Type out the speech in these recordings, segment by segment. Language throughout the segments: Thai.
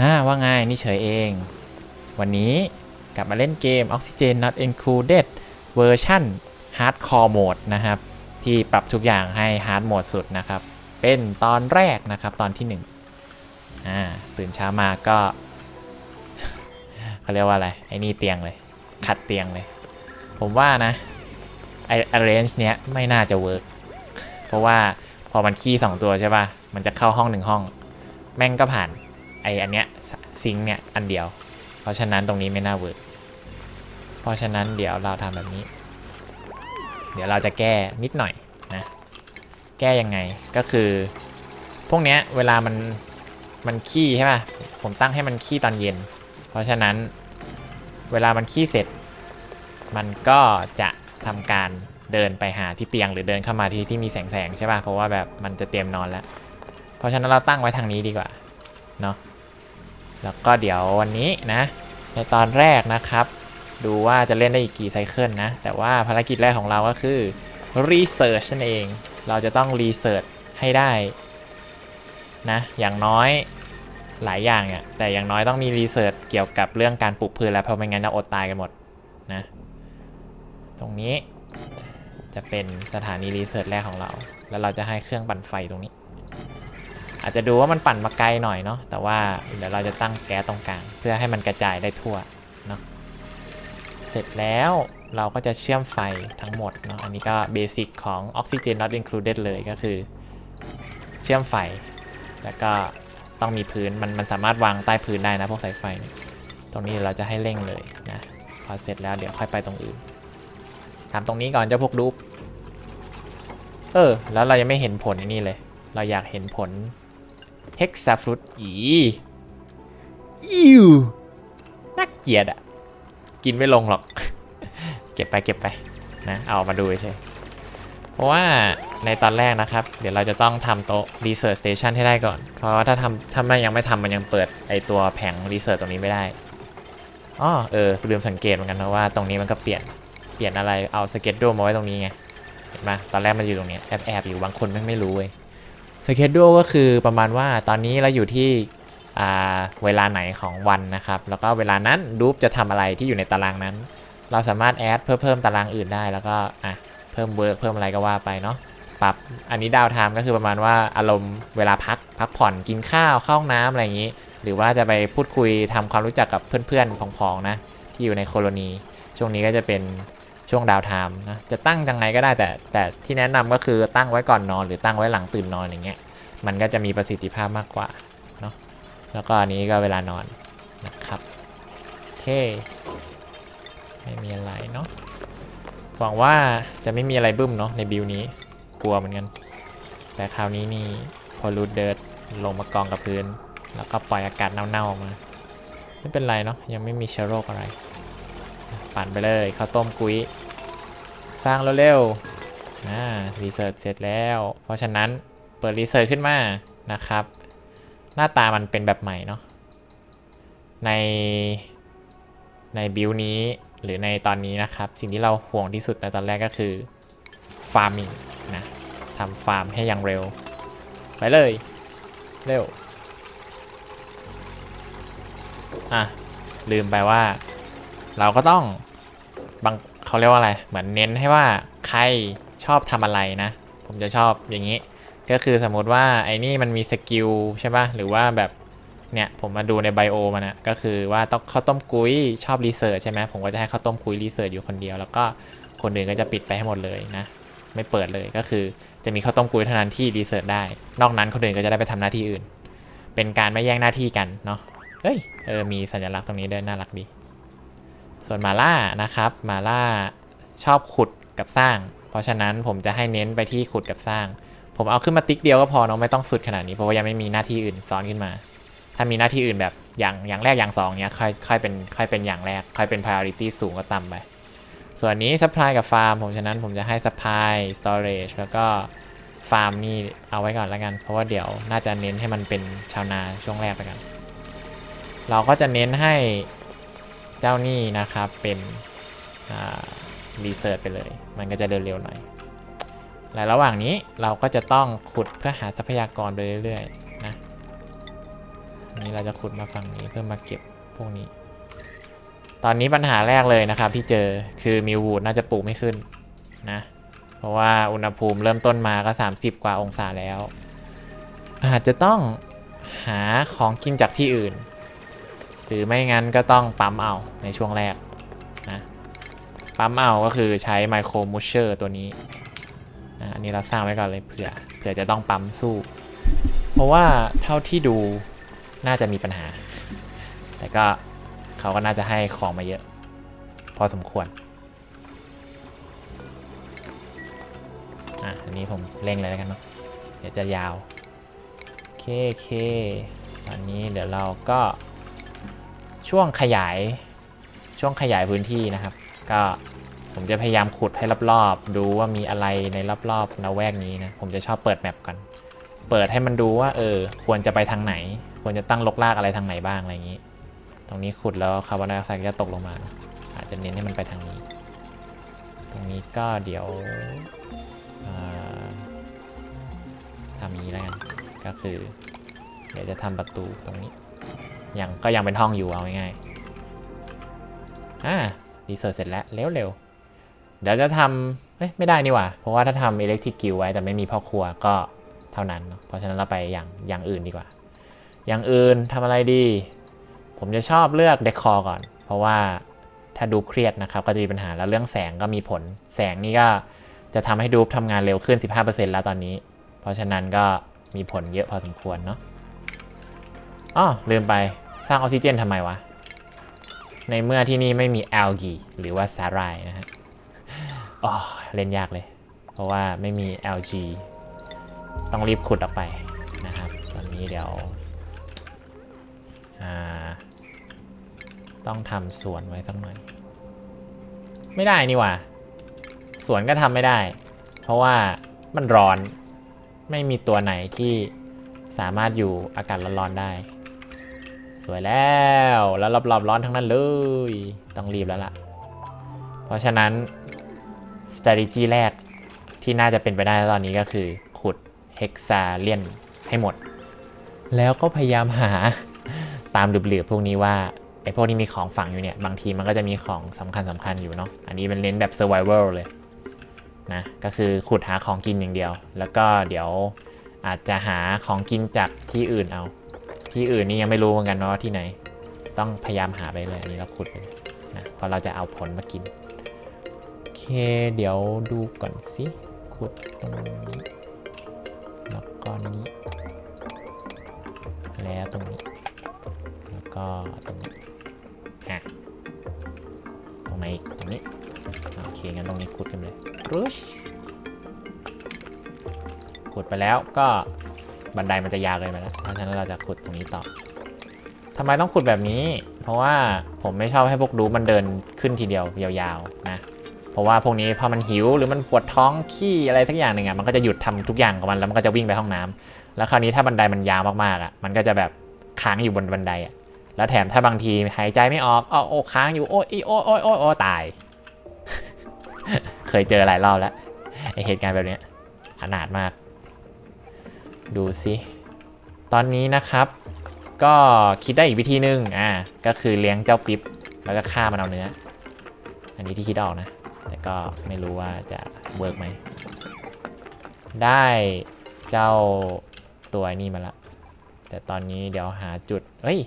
ฮ่าว่าไงนี่เฉยเอง วันนี้กลับมาเล่นเกม Oxygen Not Included เวอร์ชัน Hardcore Mode นะครับ ที่ปรับทุกอย่างให้ Hard Mode สุดนะครับ เป็นตอนแรกนะครับตอนที่1อ่าตื่นเช้ามาก็เขาเรียกว่าอะไร ไอ้นี่เตียงเลย ขัดเตียงเลย ผมว่านะไอ arrange เนี้ยไม่น่าจะ work เพราะว่าพอมันขี้สองตัวใช่ป่ะ มันจะเข้าห้องหนึ่งห้อง แม่งก็ผ่าน ไออันเนี้ย sink เนี่ยอันเดียว เพราะฉะนั้นตรงนี้ไม่น่า work เพราะฉะนั้นเดี๋ยวเราทำแบบนี้ เดี๋ยวเราจะแก้นิดหน่อยนะแก้ยังไงก็คือ พวกเนี้ยเวลามันมันขี้ใช่ป่ะผมตั้งให้มันขี้ตอนเย็น เพราะฉะนั้นเวลามันขี้เสร็จ มันก็จะทำการเดินไปหาที่เตียงหรือเดินเข้ามาที่ที่มีแสงแสงใช่ป่ะเพราะว่าแบบมันจะเตรียมนอนแล้ว เพราะฉะนั้นเราตั้งไว้ทางนี้ดีกว่าเนาะ แล้วก็เดี๋ยววันนี้นะ ในตอนแรกนะครับ ดูว่าจะเล่นได้อีกกี่ไซเคิลนะ แต่ว่าภารกิจแรกของเราก็คือ Research นั่นเอง เราจะต้อง Research ให้ได้นะ อย่างน้อยหลายอย่างอะ แต่อย่างน้อยต้องมี Research เกี่ยวกับเรื่องการปลูกพืชแล้วเพราะไม่งั้นเราอดตายกันหมดนะ ตรงนี้จะเป็นสถานี Research แรกของเรา แล้วเราจะให้เครื่องปั่นไฟตรงนี้ อาจจะดูว่ามันปั่นมาไกลหน่อยเนาะแต่ว่าเดี๋ยวเราจะตั้งแก๊สตรงกลางเพื่อให้มันกระจายได้ทั่วเนาะเสร็จแล้วเราก็จะเชื่อมไฟทั้งหมดเนาะอันนี้ก็เบสิกของ Oxygen Not Included เลยก็คือ เชื่อมไฟ แล้วก็ต้องมีพื้นมันมันสามารถวางใต้พื้นได้นะพวกสายไฟ ตรงนี้เราจะให้เร่งเลยนะพอเสร็จแล้วเดี๋ยวค่อยไปตรงอื่นทำตรงนี้ก่อนเจ้าพวกรูปเออ แล้วเรายังไม่เห็นผลอันนี้เลย เราอยากเห็นผล Hexafruit อีอิวน่าเกลียดอะกินไม่ลงหรอก เก็บไปเก็บไปนะเอามาดูเฉยเพราะว่าในตอนแรกนะครับ เดี๋ยวเราจะต้องทำโต๊ะ Research Station ให้ได้ก่อน เพราะว่าถ้าทำถ้าไม่ยังไม่ทำมันยังเปิดไอตัวแผง Research ตรงนี้ไม่ได้อ๋อเออลืมสังเกตเหมือนกันนะว่าตรงนี้มันก็เปลี่ยนเปลี่ยนอะไรเอา schedule มาไว้ตรงนี้ไงเห็นไหมตอนแรกมันอยู่ตรงนี้แอบแอบอยู่บางคนไม่ไม่รู้เว้ย schedule ก็คือประมาณว่าตอนนี้เราอยู่ที่เวลาไหนของวันนะครับ แล้วก็เวลานั้น dupe จะทำอะไรที่อยู่ในตารางนั้น เราสามารถ add เพิ่มเพิ่มตารางอื่นได้ แล้วก็อะเพิ่ม work เพิ่มอะไรก็ว่าไปเนาะปรับอันนี้ downtime ก็คือประมาณว่าอารมณ์เวลาพักพักผ่อนกินข้าวเข้าห้องน้ำอะไรอย่างนี้ หรือว่าจะไปพูดคุยทำความรู้จักกับเพื่อนๆผองๆนะที่อยู่ในโคโลนีช่วงนี้ก็จะเป็น ช่วงดาวไทม์นะจะตั้งยังไงก็ได้แต่แต่ที่แนะนำก็คือตั้งไว้ก่อนนอน หรือตั้งไว้หลังตื่นนอนอย่างเงี้ยมันก็จะมีประสิทธิภาพมากกว่าเนาะแล้วก็อันนี้ก็เวลานอนนะครับโอเคไม่มีอะไรเนาะหวังว่าจะไม่มีอะไรบึ้มเนาะในบิลนี้กลัวเหมือนกัน แต่คราวนี้นี่ polluted dirt ลงมากองกับพื้น แล้วก็ปล่อยอากาศเน่าๆออกมา ไม่เป็นไรเนาะยังไม่มีเชื้อโรคอะไร ปั่นไปเลยข้าวต้มกุ้ย สร้างเร็วๆอ่า research เสร็จแล้ว เพราะฉะนั้นเปิด research ขึ้นมานะครับ หน้าตามันเป็นแบบใหม่เนาะในใน build นี้หรือในตอนนี้นะครับ สิ่งที่เราห่วงที่สุดในตอนแรกก็คือfarming นะทำฟาร์มให้อย่างเร็ว ไปเลย เร็ว อะ ลืมไปว่า เราก็ต้องบางเขาเรียกว่าอะไร เหมือนเน้นให้ว่าใครชอบทำอะไรนะ ผมจะชอบอย่างนี้ ก็คือสมมติว่าไอ้นี่มันมี skill ใช่ปะหรือว่าแบบเนี่ยผมมาดูใน bio มันนะก็คือว่าต้องข้าวต้มกุ้ยชอบ research ใช่ไหมผมก็จะให้ข้าวต้มกุ้ย research อยู่คนเดียว แล้วก็คนอื่นก็จะปิดไปให้หมดเลยนะ ไม่เปิดเลยก็คือจะมีข้าวต้มกุ้ยเท่านั้นที่รีเสิร์ชได้ นอกนั้นคนอื่นก็จะได้ไปทำหน้าที่อื่น เป็นการไม่แย่งหน้าที่กันเนาะเฮ้ยเออมีสัญลักษณ์ตรงนี้ด้วยน่ารักดี ส่วนมาล่านะครับมาล่าชอบขุดกับสร้าง เพราะฉะนั้นผมจะให้เน้นไปที่ขุดกับสร้าง ผมเอาขึ้นมาติ๊กเดียวก็พอเนาะไม่ต้องสุดขนาดนี้เพราะว่ายังไม่มีหน้าที่อื่นซ้อนขึ้นมา ถ้ามีหน้าที่อื่นแบบอย่างอย่างแรกอย่างสองเนี้ยค่อยค่อยเป็นค่อยเป็นอย่างแรก ค่อยเป็น priority สูงก็ต่ำไปส่วนนี้ supply กับ farm ผมฉะนั้นผมจะให้ supply storage แล้วก็ farm นี่เอาไว้ก่อนแล้วกัน เพราะว่าเดี๋ยวน่าจะเน้นให้มันเป็นชาวนาช่วงแรกแล้วกัน เราก็จะเน้นให้ เจ้านี่นะครับเป็นรีเสิร์ชไปเลย มันก็จะเร็วๆหน่อย และระหว่างนี้เราก็จะต้องขุดเพื่อหาทรัพยากรไปเรื่อยๆนะนนี้เราจะขุดมาฝั่งนี้เพื่อมาเก็บพวกนี้ ตอนนี้ปัญหาแรกเลยนะครับที่เจอคือมิววูดน่าจะปลูกไม่ขึ้นนะเพราะว่าอุณหภูมิเริ่มต้นมาก็ 30 กว่าองศาแล้ว อาจจะต้องหาของกินจากที่อื่น หรือไม่งั้นก็ต้องปั๊มเอาในช่วงแรกนะปั๊มเอาก็คือใช้ไมโครมูเชอร์ตัวนี้นะอันนี้เราสร้างไว้ก่อนเลยเผื่อเผื่อจะต้องปั๊มสู้ เพราะว่าเท่าที่ดูน่าจะมีปัญหา แต่ก็เขาก็น่าจะให้ของมาเยอะ พอสมควรอะอันนี้ผมเร่งเลยแล้วกันเนาะเดี๋ยวจะยาวโอเคโอเคตอนนี้เดี๋ยวเราก็ ช่วงขยายช่วงขยายพื้นที่นะครับ ก็ผมจะพยายามขุดให้รอบๆ ดูว่ามีอะไรในรอบๆนาแวกนี้นะ ผมจะชอบเปิดแมปก่อนเปิดให้มันดูว่าเออควรจะไปทางไหน ควรจะตั้งลกลากอะไรทางไหนบ้างอะไรอย่างนี้ ตรงนี้ขุดแล้วคาร์บอนไดออกไซด์จะตกลงมา อาจจะเน้นให้มันไปทางนี้ ตรงนี้ก็เดี๋ยวทำอย่างนี้แล้วกันก็คือ เดี๋ยวจะทำประตูตรงนี้ ยังก็ยังเป็นห้องอยู่เอาง่ายๆอ่าresearch เสร็จแล้วเร็วๆเดี๋ยวจะทำเอ้ยไม่ได้นี่หว่า เพราะว่าถ้าทำ electric grill ไว้แต่ไม่มีพ่อครัวก็เท่านั้น เพราะฉะนั้นเราไปอย่างอย่างอื่นดีกว่า อย่างอื่นทำอะไรดี ผมจะชอบเลือก decor ก่อน เพราะว่าถ้า dupe เครียดนะครับ ก็จะมีปัญหาแล้วเรื่องแสงก็มีผล แสงนี่ก็จะทำให้ dupe ทำงานเร็วขึ้น 15%แล้วตอนนี้ เพราะฉะนั้นก็มีผลเยอะพอสมควรเนาะอ๋อลืมไป สร้างออกซิเจนทำไมวะ ในเมื่อที่นี่ไม่มีแอลกีหรือว่าสาหร่ายนะฮะอ๋อเล่นยากเลย เพราะว่าไม่มี LG ต้องรีบขุดออกไปนะครับ ตอนนี้เดี๋ยวอ่าต้องทำสวนไว้สักหน่อย ไม่ได้นี่ว่าสวนก็ทำไม่ได้ เพราะว่ามันร้อน ไม่มีตัวไหนที่สามารถอยู่อากาศร้อนๆได้ สวยแล้วแล้วรอบๆร้อนทั้งนั้นเลย ต้องรีบแล้วล่ะ เพราะฉะนั้น strategy แรกที่น่าจะเป็นไปได้ตอนนี้ก็คือ ขุดเฮกซาเลียนให้หมด แล้วก็พยายามหาตามหลืบๆพวกนี้ว่าไอ้พวกที่มีของฝังอยู่เนี่ย บางทีมันก็จะมีของสำคัญสำคัญอยู่เนาะอันนี้เป็นเน้นแบบ survival เลยนะก็คือขุดหาของกินอย่างเดียว แล้วก็เดี๋ยวอาจจะหาของกินจากที่อื่นเอา ที่อื่นนี่ยังไม่รู้เหมือนกันว่าที่ไหน ต้องพยายามหาไปเลยอันนี้เราขุดไปนะพราะเราจะเอาผลมากินโอเคเดี๋ยวดูก่อนสิขุดตรงนี้แล้วก็นี้ แล้วตรงนี้ แล้วก็ตรงนี้อะตรงไหนอีกตรงนี้โอเคงั้นตรงนี้ขุดกันเลยรุชขุดไปแล้วก็ บันไดมันจะยาวเกินไปแล้วเพราะฉะนั้นเราจะขุดตรงนี้ต่อทำไมต้องขุดแบบนี้ เพราะว่าผมไม่ชอบให้พวกดูมันเดินขึ้นทีเดียวยาวๆนะ เพราะว่าพวกนี้พอมันหิวหรือมันปวดท้องขี้อะไรสักอย่างหนึ่งอะมันก็จะหยุดทำทุกอย่างของมันแล้วมันก็จะวิ่งไปห้องน้ำแล้วคราวนี้ถ้าบันไดมันยาวมากๆอะ มันก็จะแบบค้างอยู่บนบันไดอะ แล้วแถมถ้าบางทีหายใจไม่ออกอ้อโอ้ค้างอยู่โอ้ยโอ้ยโอ้ยโอ้ยตาย เคยเจอหลายรอบแล้วไอเหตุการณ์แบบนี้อนาถมาก ดูสิตอนนี้นะครับ ก็คิดได้อีกวิธีหนึ่งอ่าก็คือเลี้ยงเจ้าปิ๊บแล้วก็ฆ่ามันเอาเนื้อ อันนี้ที่คิดออกนะ แต่ก็ไม่รู้ว่าจะเวิร์กไหม ได้เจ้าตัวนี้มาละ แต่ตอนนี้เดี๋ยวหาจุด เฮ้ย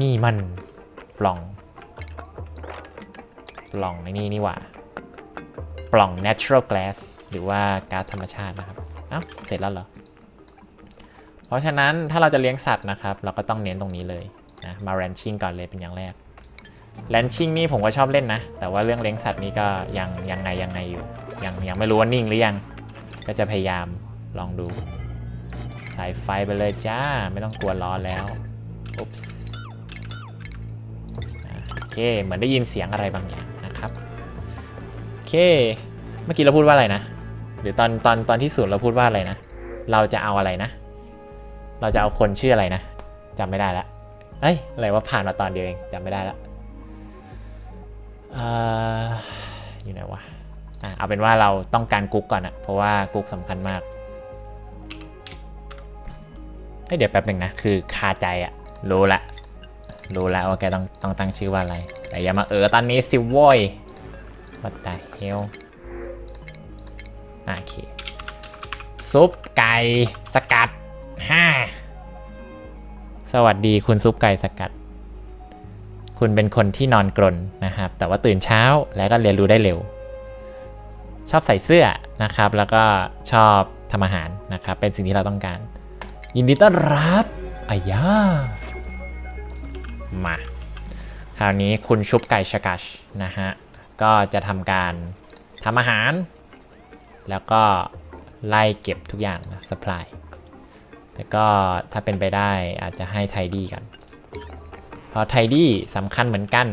นี่มันปล่อง ปล่องในนี่นี่หว่า ปล่อง natural glass หรือว่าก๊าซธรรมชาตินะครับ อ้าเสร็จแล้วเหรอ เพราะฉะนั้นถ้าเราจะเลี้ยงสัตว์นะครับ เราก็ต้องเน้นตรงนี้เลยนะมา ranching ก่อนเลยเป็นอย่างแรก ranching นี่ผมก็ชอบเล่นนะ แต่ว่าเรื่องเลี้ยงสัตว์นี่ก็ยังยังไงยังไงอยู่ ยังยังไม่รู้ว่านิ่งหรือยัง ก็จะพยายามลองดู สายไฟไปเลยจ้า ไม่ต้องกลัวร้อนแล้ว อุ๊ปส์โอเค เหมือนได้ยินเสียงอะไรบางอย่างนะครับ โอเค เมื่อกี้เราพูดว่าอะไรนะ หรือตอนตอนตอนที่ศูนย์เราพูดว่าอะไรนะ เราจะเอาอะไรนะ เราจะเอาคนชื่ออะไรนะจำไม่ได้ละเอ้ยอะไรว่าผ่านมาตอนเดียวเองจำไม่ได้ละเอ่อยู่ไหนวะอะเอาเป็นว่าเราต้องการกุ๊กก่อนอะเพราะว่ากุ๊กสำคัญมากเอ้ยเดี๋ยวแป๊บหนึ่งนะ คือคาใจอะรู้ละ รู้ละว่าแกต้องต้องตั้งชื่อว่าอะไร แต่อย่ามาเออตอนนี้สิโว้ยว่าแต่เฮล โอเค ซุปไก่สกัดห้าสวัสดีคุณซุปไก่สกัด คุณเป็นคนที่นอนกรนนะครับ แต่ว่าตื่นเช้าแล้วก็เรียนรู้ได้เร็ว ชอบใส่เสื้อนะครับ แล้วก็ชอบทำอาหารนะครับ เป็นสิ่งที่เราต้องการ ยินดีต้อนรับอายามาคราวนี้คุณชุบไก่ชกัชนะฮะ ก็จะทำการทำอาหาร แล้วก็ไล่เก็บทุกอย่างนะสป라이แต่ก็ถ้าเป็นไปได้อาจจะให้ tidy กัน เพราะ tidy สำคัญเหมือนกัน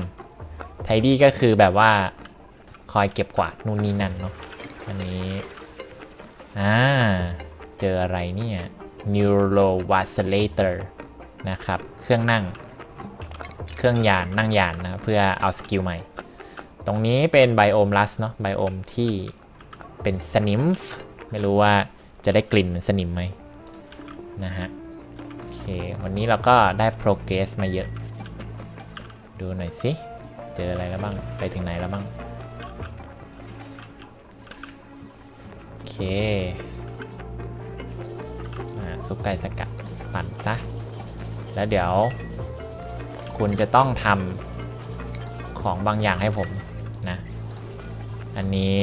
tidy ก็คือแบบว่าคอยเก็บกวาดนู่นนี่นั่นเนาะ อันนี้ อ่า เจออะไรเนี่ย Neurovacillator นะครับ เครื่องนั่ง เครื่องยานนั่งยานนะ เพื่อเอา skill ใหม่ ตรงนี้เป็น biome rust เนาะ biome ที่ เป็นสนิมฟ์ไม่รู้ว่าจะได้กลิ่นเหมือนสนิมไหมนะฮะโอเควันนี้เราก็ได้ progress มาเยอะ ดูหน่อยสิ เจออะไรแล้วบ้าง ไปถึงไหนแล้วบ้าง โอเคอ่าซุปไก่สกัดปั่นซะ แล้วเดี๋ยว คุณจะต้องทำของบางอย่างให้ผมนะ อันนี้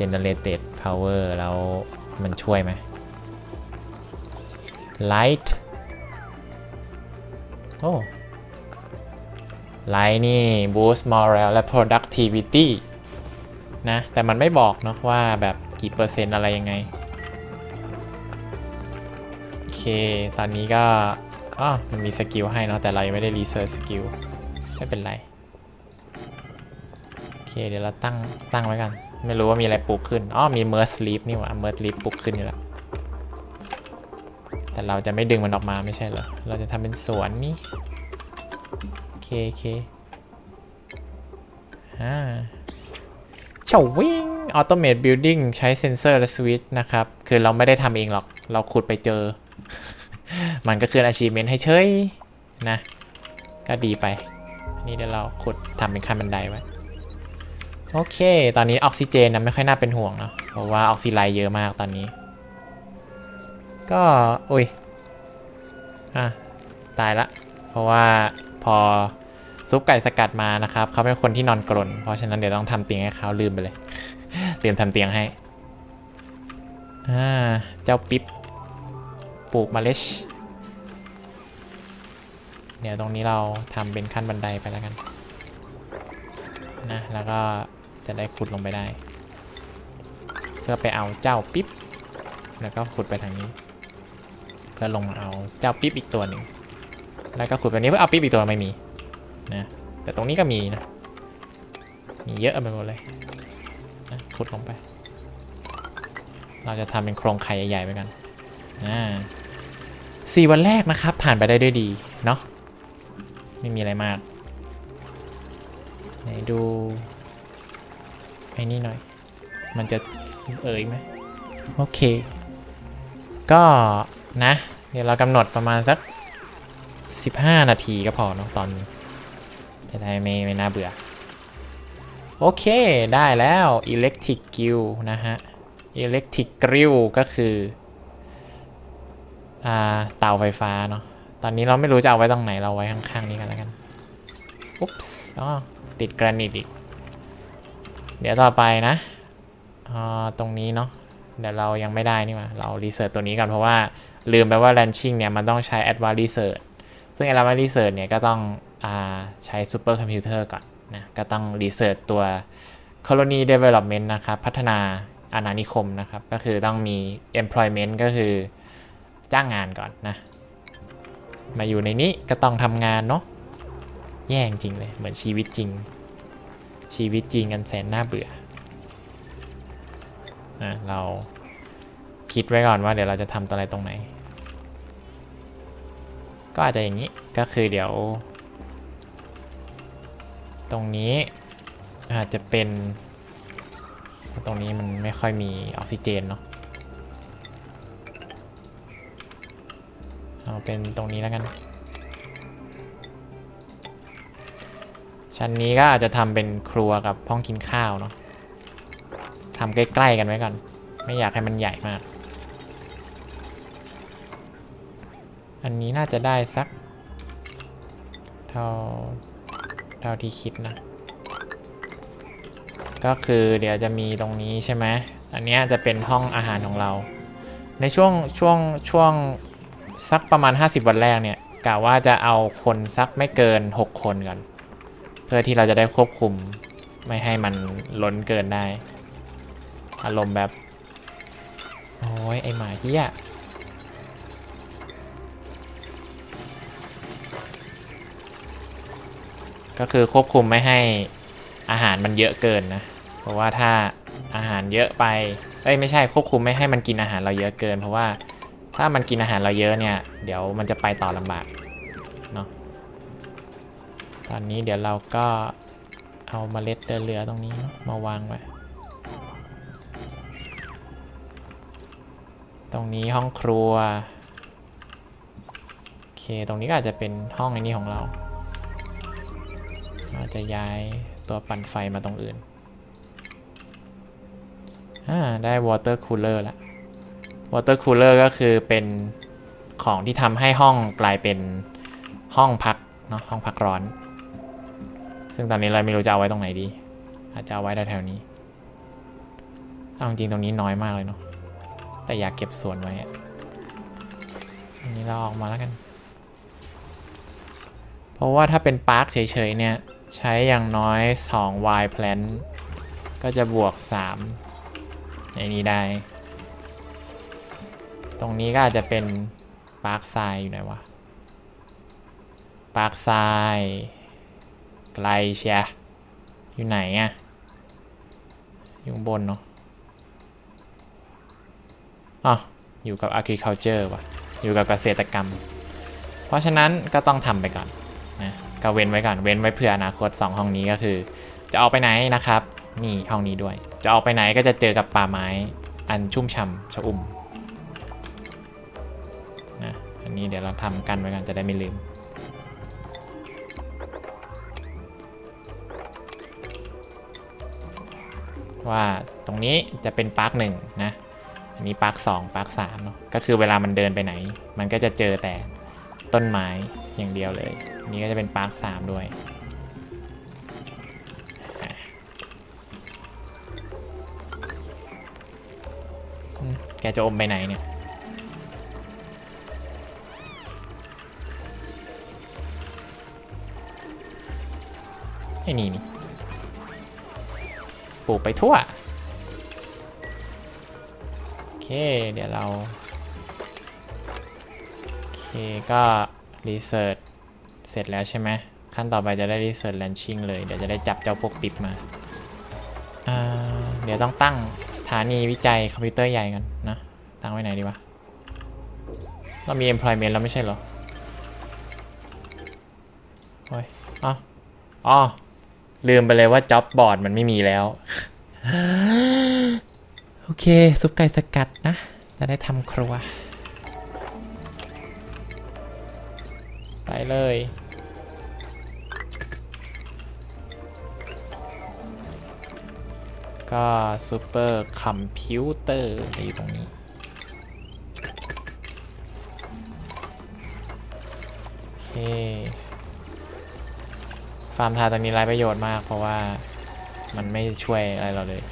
generated power แล้วมันช่วยไหม light โอ้ light นี่ boost morale และ productivity นะ แต่มันไม่บอกเนาะว่าแบบกี่เปอร์เซ็นต์อะไรยังไง โอเค ตอนนี้ก็อ๋อมันมี skill ให้เนาะ แต่เรายังไม่ได้ research skill ไม่เป็นไร โอเค เดี๋ยวเราตั้ง ตั้งไว้กัน ไม่รู้ว่ามีอะไรปลูกขึ้น อ๋อ มี mirth leaf นี่หว่า mirth leaf ปลูกขึ้นอยู่แล้ว แต่เราจะไม่ดึงมันออกมาไม่ใช่เหรอ เราจะทำเป็นสวนนี่โอเคโอเคอ่าเฉาวิ่ง Automate Building ใช้เซนเซอร์และสวิตช์นะครับ คือเราไม่ได้ทำเองหรอก เราขุดไปเจอ มันก็คือ achievement ให้เฉยนะ ก็ดีไป นี่เดี๋ยวเราขุดทำเป็นขั้นบันไดไว้ โอเค ตอนนี้ออกซิเจนนะไม่ค่อยน่าเป็นห่วงเนาะเพราะว่าออกซิไลเยอะมากตอนนี้ ก็อุ้ยอะตายละ เพราะว่าพอซุปไก่สกัดมานะครับเขาเป็นคนที่นอนกรนเพราะฉะนั้นเดี๋ยวต้องทำเตียงให้เขาลืมไปเลยเตรียมทำเตียงให้อ่าเจ้าปิ๊บปลูกมาเลชเดี๋ยวตรงนี้เราทำเป็นขั้นบันไดไปแล้วกันนะแล้วก็ จะได้ขุดลงไปได้ เพื่อไปเอาเจ้าปิ๊บ แล้วก็ขุดไปทางนี้ เพื่อลงมาเอาเจ้าปิ๊บอีกตัวหนึ่ง แล้วก็ขุดแบบนี้เพื่อเอาปิ๊บอีกตัวไม่มีนะ แต่ตรงนี้ก็มีนะ มีเยอะไปหมดเลยนะขุดลงไป เราจะทำเป็นโครงไข่ใหญ่ๆไปกันอ่าสี่วันแรกนะครับ ผ่านไปได้ด้วยดีเนาะไม่มีอะไรมากไหนดู ไอ้นี่หน่อย มันจะเอ่ยไหมโอเค ก็นะ เดี๋ยวเรากำหนดประมาณสัก 15 นาทีก็พอเนาะตอนนี้จะได้ไม่ไม่น่าเบื่อ โอเคได้แล้ว Electric Grill นะฮะ Electric Grill ก็คืออ่าเตาไฟฟ้าเนาะตอนนี้เราไม่รู้จะเอาไว้ตรงไหนเราไว้ข้างๆนี้กันแล้วกัน อุ๊ปส์อ๋อติดกรนิตอีก เดี๋ยวต่อไปนะอ่าตรงนี้เนาะเดี๋ยวเรายังไม่ได้นี่มาเรารีเสิร์ชตัวนี้กันเพราะว่าลืมไปว่า Ranching เนี่ยมันต้องใช้ Advanced Research ซึ่ง Advanced Research เนี่ยก็ต้องอาใช้ Super Computer ก่อนนะก็ต้องรีเสิร์ชตัว Colony Development นะครับพัฒนาอาณานิคมนะครับ ก็คือต้องมี Employment ก็คือจ้างงานก่อนนะ มาอยู่ในนี้ก็ต้องทำงานเนาะแย่จริงเลยเหมือนชีวิตจริง ชีวิตจริงกันแสนน่าเบื่อนะเราคิดไว้ก่อนว่าเดี๋ยวเราจะทำอะไรตรงไหน ก็อาจจะอย่างนี้ก็คือเดี๋ยว ตรงนี้อาจจะเป็นตรงนี้มันไม่ค่อยมีออกซิเจนเนาะเอาเป็นตรงนี้แล้วกัน ชั้นนี้ก็อาจจะทำเป็นครัวกับห้องกินข้าวเนาะทำใกล้ๆกันไว้ก่อน ไม่อยากให้มันใหญ่มาก อันนี้น่าจะได้สัก เท่า เท่าที่คิดนะ ก็คือเดี๋ยวจะมีตรงนี้ใช่ไหม อันนี้จะเป็นห้องอาหารของเรา ในช่วงช่วงช่วงสักประมาณ 50 วันแรกเนี่ยกะว่าจะเอาคนสักไม่เกิน 6 คนก่อน เพื่อที่เราจะได้ควบคุมไม่ให้มันล้นเกินได้ อารมณ์แบบ โอ้ยไอหมาเหี้ยก็คือควบคุมไม่ให้อาหารมันเยอะเกินนะ เพราะว่าถ้าอาหารเยอะไป เอ้ยไม่ใช่ควบคุมไม่ให้มันกินอาหารเราเยอะเกิน เพราะว่าถ้ามันกินอาหารเราเยอะเนี่ย เดี๋ยวมันจะไปต่อลำบาก ตอนนี้เดี๋ยวเราก็เอาเมล็ดเดินเรือตรงนี้มาวางไว้ ตรงนี้ห้องครัว โอเค ตรงนี้ก็อาจจะเป็นห้องไอ้นี้ของเรา เราจะย้ายตัวปั่นไฟมาตรงอื่น อ่า ได้ water cooler ละ water cooler ก็คือเป็นของที่ทำให้ห้องกลายเป็นห้องพักเนาะห้องพักร้อน ซึ่งตอนนี้เราไม่รู้จะเอาไว้ตรงไหนดี อาจจะเอาไว้แถวนี้ เอาจริงๆตรงนี้น้อยมากเลยเนาะ แต่อยากเก็บส่วนไว้อันนี้เราออกมาแล้วกัน เพราะว่าถ้าเป็นปาร์คเฉยๆเนี่ย ใช้อย่างน้อย2 Y plan ก็จะบวก 3 ในนี้ได้ ตรงนี้ก็อาจจะเป็นปาร์คทรายอยู่ไหนวะปาร์คทราย ไกลเชียอยู่ไหนอะอยู่บนเนาะอ๋ออยู่กับ agriculture ว่ะ อยู่กับเกษตรกรรม เพราะฉะนั้นก็ต้องทำไปก่อนนะก็เว้นไว้ก่อน เว้นไว้เผื่ออนาคต 2 ห้องนี้ก็คือ จะออกไปไหนนะครับ นี่ห้องนี้ด้วย จะออกไปไหนก็จะเจอกับป่าไม้ อันชุ่มฉ่ำชะอุ่มนะ อันนี้เดี๋ยวเราทำกันไว้ก่อนจะได้ไม่ลืม ว่าตรงนี้จะเป็นปาร์คหนึ่งนะอันนี้ปาร์คสองปาร์คสามเนาะก็คือเวลามันเดินไปไหน มันก็จะเจอแต่ต้นไม้อย่างเดียวเลยอันนี้ก็จะเป็นปาร์คสามด้วยแกจะอมไปไหนเนี่ยไอ้นี่นี่ ปลูกไปทั่ว โอเค เดี๋ยวเรา โอเค ก็รีเสิร์ชเสร็จแล้วใช่ไหม ขั้นต่อไปจะได้รีเสิร์ชแลนชิ่งเลย เดี๋ยวจะได้จับเจ้าพวกปิบมาอ่าเดี๋ยวต้องตั้งสถานีวิจัยคอมพิวเตอร์ใหญ่กันนะ ตั้งไว้ไหนดีวะ เรามี employment แล้วไม่ใช่เหรอ โอ้ยอ๋ออ๋อ ลืมไปเลยว่าจ็อบบอร์ดมันไม่มีแล้ว โอเค ซุปไก่สกัดนะ จะได้ทำครัว ไปเลย ก็ super computer อยู่ตรงนี้โอเค ฟาร์มทาตอนนี้ไร้ประโยชน์มาก เพราะว่ามันไม่ช่วยอะไรเราเลย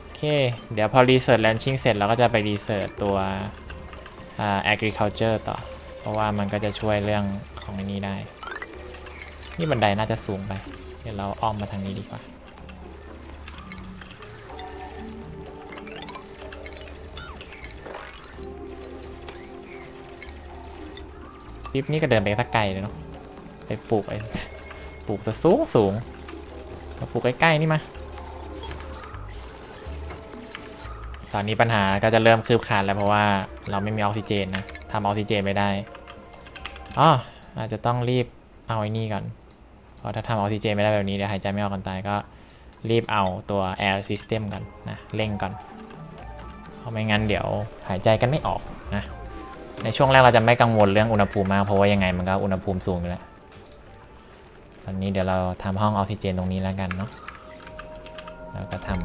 โอเค เดี๋ยวพอ research ranching เสร็จเราก็จะไป research ตัวอ่า agriculture ต่อ เพราะว่ามันก็จะช่วยเรื่องของอันนี้ได้ นี่บันไดน่าจะสูงไป เดี๋ยวเราอ้อมมาทางนี้ดีกว่า ปิ๊บนี่ก็เดินไปสักไกลเลยเนาะไปปลูกไอ้ปลูกซะสูงสูงมาปลูกใกล้ๆนี่มา ตอนนี้ปัญหาก็จะเริ่มคืบคลานแล้วเพราะว่าเราไม่มีออกซิเจนนะทำออกซิเจนไม่ได้อ๋ออาจจะต้องรีบเอาไอ้นี่ก่อนเพราะถ้าทำออกซิเจนไม่ได้แบบนี้เดี๋ยวหายใจไม่ออกกันตายก็รีบเอาตัว air system กันนะเร่งก่อนเพราะไม่งั้นเดี๋ยวหายใจกันไม่ออกนะ ในช่วงแรกเราจะไม่กังวลเรื่องอุณหภูมิมากเพราะว่ายังไงมันก็อุณหภูมิสูงอยู่แล้ว ตอนนี้เดี๋ยวเราทำห้องออกซิเจนตรงนี้แล้วกันเนาะ แล้วก็ทำ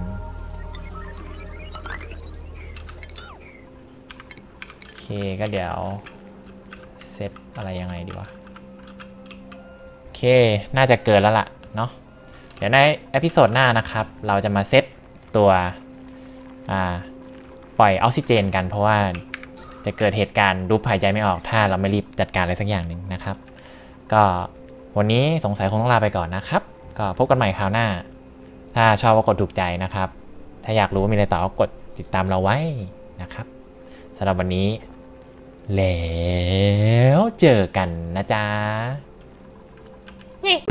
โอเคก็เดี๋ยวเซตอะไรยังไงดีวะ โอเค น่าจะเกินแล้วล่ะเนาะ เดี๋ยวใน episode หน้านะครับ เราจะมาเซตตัวปล่อยออกซิเจนกันเพราะว่า จะเกิดเหตุการณ์ dupe หายใจไม่ออก ถ้าเราไม่รีบจัดการอะไรสักอย่างหนึ่งนะครับ ก็วันนี้สงสัยคงต้องลาไปก่อนนะครับ ก็พบกันใหม่คราวหน้า ถ้าชอบก็กดถูกใจนะครับ ถ้าอยากรู้ว่ามีอะไรต่อก็กดติดตามเราไว้นะครับสำหรับวันนี้ แล้วเจอกันนะจ๊ะ Yeah.